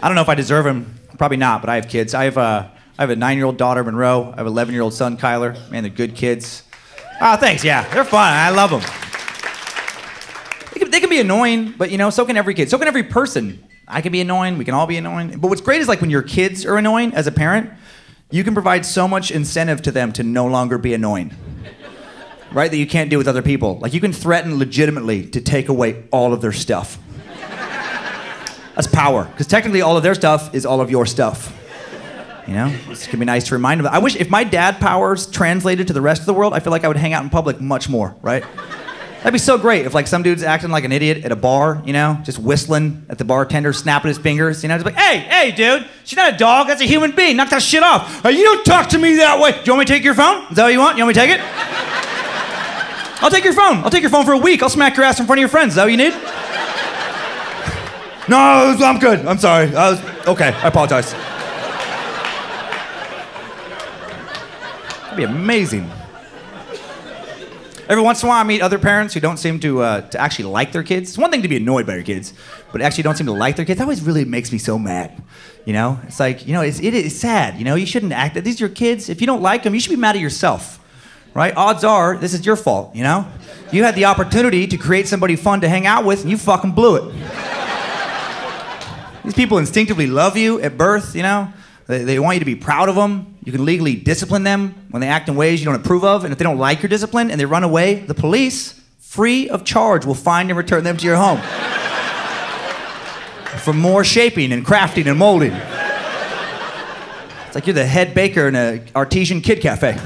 I don't know if I deserve them. Probably not, but I have kids. I have a, I have a nine-year-old daughter, Monroe. I have an 11-year-old son, Kyler. Man, they're good kids. Oh, thanks. Yeah, they're fun. I love them. They can, they can be annoying, but you know, so can every kid. So can every person. I can be annoying. We can all be annoying. But what's great is like when your kids are annoying as a parent, you can provide so much incentive to them to no longer be annoying. Right? That you can't do with other people. Like you can threaten legitimately to take away all of their stuff. That's power. Because technically, all of their stuff is all of your stuff. You know, it's gonna be nice to remind them. I wish if my dad powers translated to the rest of the world, I feel like I would hang out in public much more, right? That'd be so great if like some dude's acting like an idiot at a bar, you know, just whistling at the bartender, snapping his fingers, you know, just like, hey, hey, dude, she's not a dog, that's a human being. Knock that shit off. Hey, you don't talk to me that way. Do you want me to take your phone? Is that what you want? You want me to take it? I'll take your phone. I'll take your phone for a week. I'll smack your ass in front of your friends. Is that what you need? No, I'm good. I'm sorry. I was, okay, I apologize. That'd be amazing. Every once in a while, I meet other parents who don't seem to, uh, to actually like their kids. It's one thing to be annoyed by your kids, but actually don't seem to like their kids. That always really makes me so mad. You know, it's like you know, it's, it is sad. You know, you shouldn't act. That. These are your kids. If you don't like them, you should be mad at yourself, right? Odds are this is your fault. You know, you had the opportunity to create somebody fun to hang out with, and you fucking blew it. These people instinctively love you at birth, you know? They, they want you to be proud of them. You can legally discipline them when they act in ways you don't approve of. And if they don't like your discipline and they run away, the police, free of charge, will find and return them to your home for more shaping and crafting and molding. It's like you're the head baker in an artesian kid cafe.